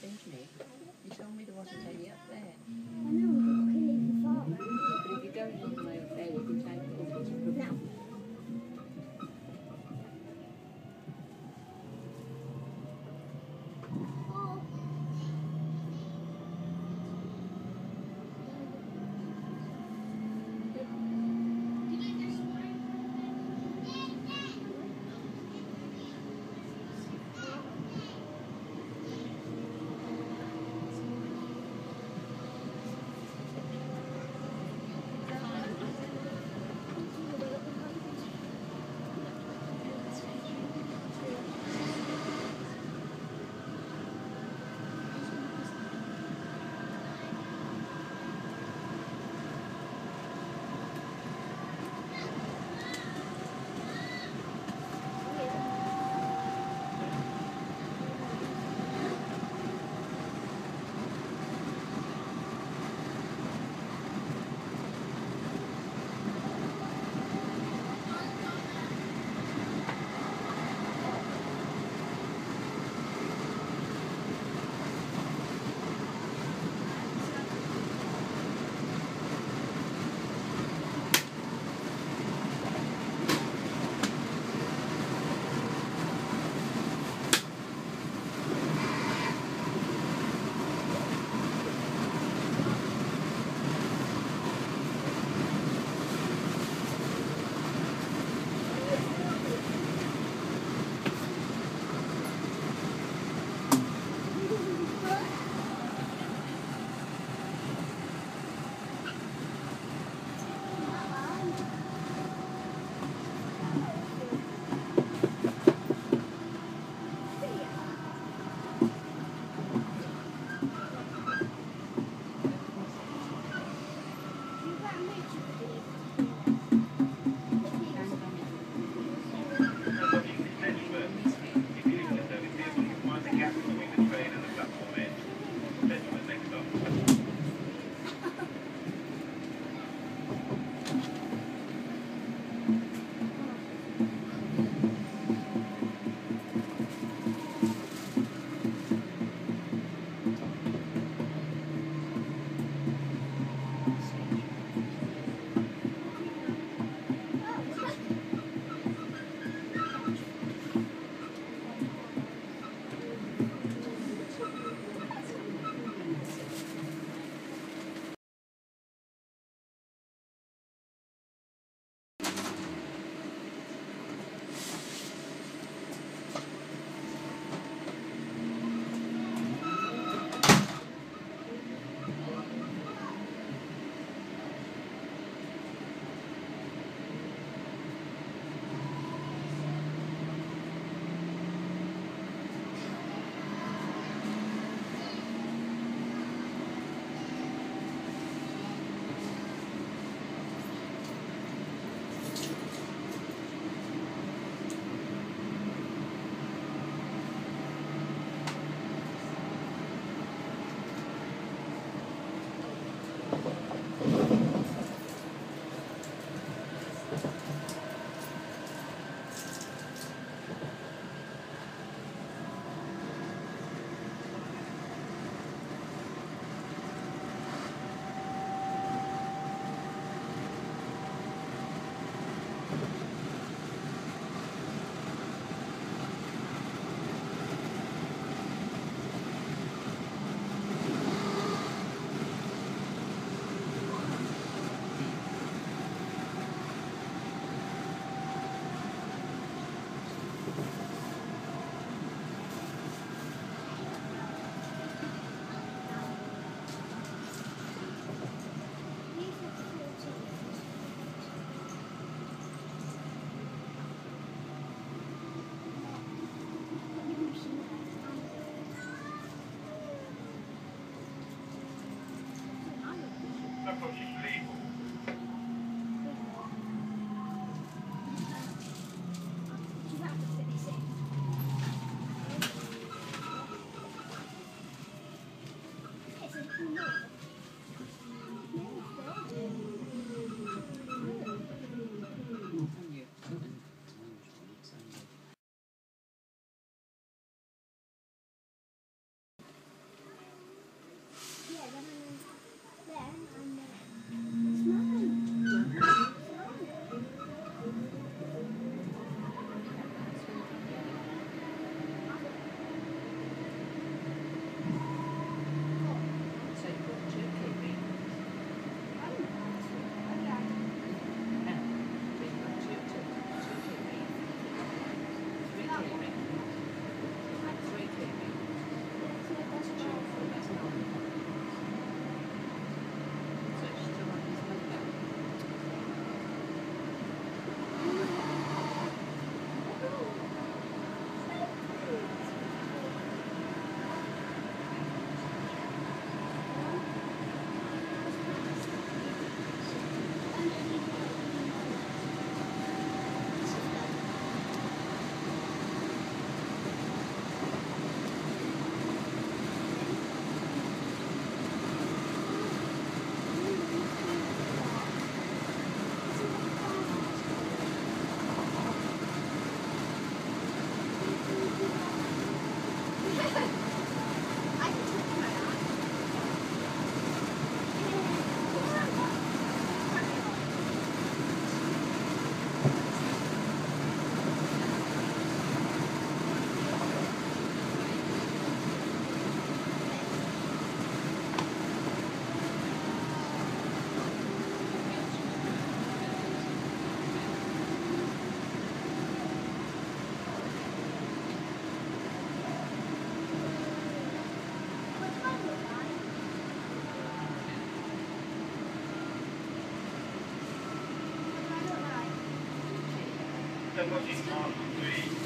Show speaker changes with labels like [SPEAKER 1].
[SPEAKER 1] You told me there wasn't any up there. certainement qu'ils.